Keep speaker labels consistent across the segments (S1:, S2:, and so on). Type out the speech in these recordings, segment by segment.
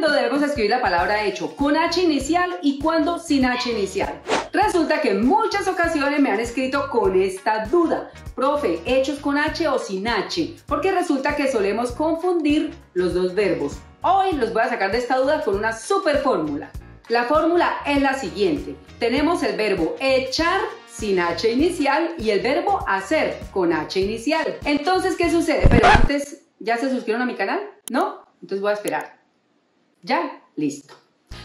S1: ¿Cuándo debemos escribir la palabra hecho? ¿Con H inicial y cuándo sin H inicial? Resulta que en muchas ocasiones me han escrito con esta duda. Profe, hechos con H o sin H, porque resulta que solemos confundir los dos verbos. Hoy los voy a sacar de esta duda con una super fórmula. La fórmula es la siguiente. Tenemos el verbo echar sin H inicial y el verbo hacer con H inicial. Entonces, ¿qué sucede? Pero antes, ¿ya se suscribieron a mi canal? ¿No? Entonces voy a esperar. ¿Ya? Listo.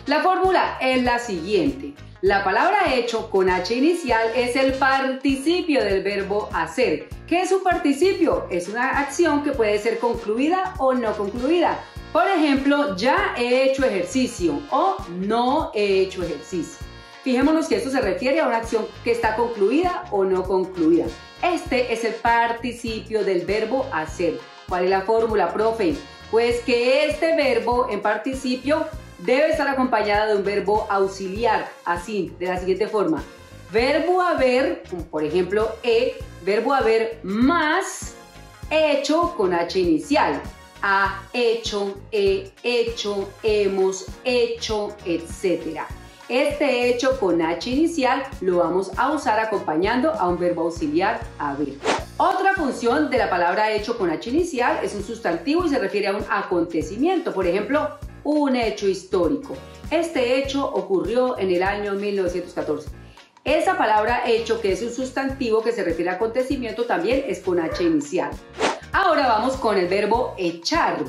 S1: La fórmula es la siguiente. La palabra hecho con H inicial es el participio del verbo hacer. ¿Qué es un participio? Es una acción que puede ser concluida o no concluida. Por ejemplo, ya he hecho ejercicio o no he hecho ejercicio. Fijémonos que esto se refiere a una acción que está concluida o no concluida. Este es el participio del verbo hacer. ¿Cuál es la fórmula, profe? Pues que este verbo en participio debe estar acompañado de un verbo auxiliar, así, de la siguiente forma. Verbo haber, por ejemplo, he, verbo haber más hecho con H inicial. Ha hecho, he hecho, hemos hecho, etc. Este hecho con H inicial lo vamos a usar acompañando a un verbo auxiliar haber. Otra función de la palabra hecho con H inicial es un sustantivo y se refiere a un acontecimiento. Por ejemplo, un hecho histórico. Este hecho ocurrió en el año 1914. Esa palabra hecho, que es un sustantivo que se refiere a acontecimiento, también es con H inicial. Ahora vamos con el verbo echar.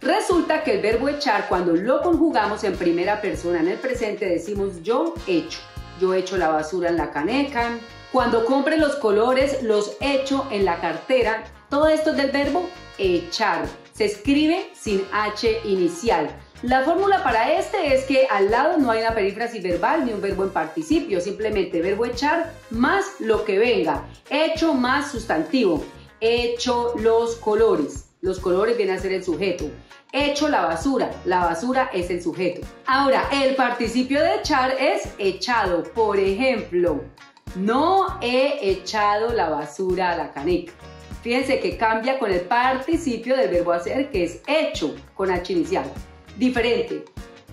S1: Resulta que el verbo echar, cuando lo conjugamos en primera persona en el presente, decimos yo echo. Yo echo la basura en la caneca. Cuando compre los colores, los echo en la cartera. Todo esto es del verbo echar. Se escribe sin H inicial. La fórmula para este es que al lado no hay una perífrasis verbal ni un verbo en participio, simplemente verbo echar más lo que venga, hecho más sustantivo, hecho los colores, los colores vienen a ser el sujeto, hecho la basura, la basura es el sujeto. Ahora, el participio de echar es echado, por ejemplo, no he echado la basura a la caneca. Fíjense que cambia con el participio del verbo hacer que es hecho con H inicial diferente.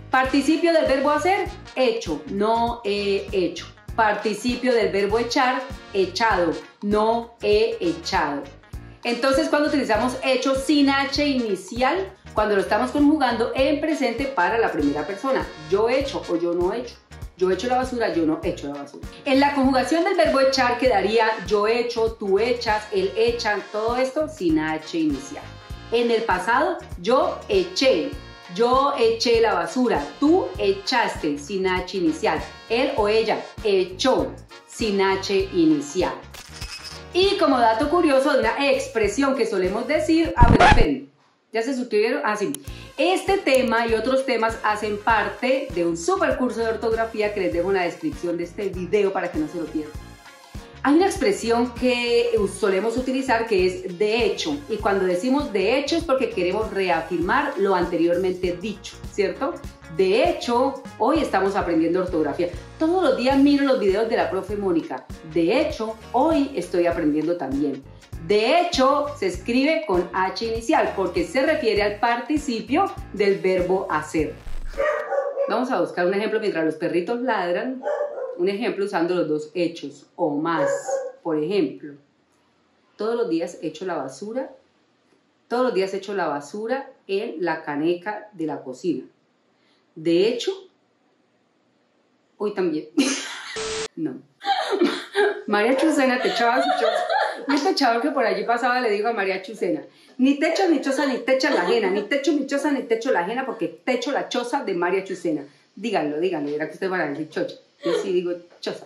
S1: Participio del verbo hacer, hecho, no he hecho. Participio del verbo echar, echado, no he echado. Entonces, cuando utilizamos hecho sin H inicial, cuando lo estamos conjugando en presente para la primera persona, yo he hecho o yo no he hecho. Yo he hecho la basura, yo no he hecho la basura. En la conjugación del verbo echar quedaría yo hecho, tú echas, él echan, todo esto sin H inicial. En el pasado, yo eché, yo eché la basura, tú echaste sin H inicial, él o ella echó sin H inicial. Y como dato curioso una expresión que solemos decir, a ver, ¿ya se suscribieron? Ah, sí. Este tema y otros temas hacen parte de un super curso de ortografía que les dejo en la descripción de este video para que no se lo pierdan. Hay una expresión que solemos utilizar que es de hecho y cuando decimos de hecho es porque queremos reafirmar lo anteriormente dicho, ¿cierto? De hecho, hoy estamos aprendiendo ortografía. Todos los días miro los videos de la profe Mónica. De hecho, hoy estoy aprendiendo también. De hecho, se escribe con H inicial porque se refiere al participio del verbo hacer. Vamos a buscar un ejemplo mientras los perritos ladran un ejemplo usando los dos hechos o más. Por ejemplo, todos los días echo la basura, todos los días echo la basura en la caneca de la cocina. De hecho, hoy también. no. María Chucena te echaba su choza. Un techador que por allí pasaba le digo a María Chucena, ni techo ni choza ni techo la ajena, ni techo ni choza ni techo la ajena porque techo la choza de María Chucena. Díganlo, díganlo, era que ustedes van a decir chocha. Yo sí digo choza.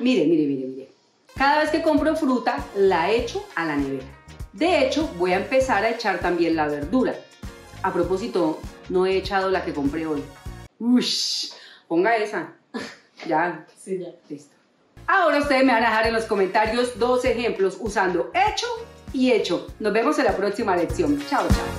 S1: Mire, mire, mire, mire. Cada vez que compro fruta, la echo a la nevera. De hecho, voy a empezar a echar también la verdura. A propósito, no he echado la que compré hoy. Ush, ponga esa. Ya.
S2: Sí, ya.
S1: Listo. Ahora ustedes me van a dejar en los comentarios dos ejemplos usando hecho y hecho. Nos vemos en la próxima lección. Chao, chao.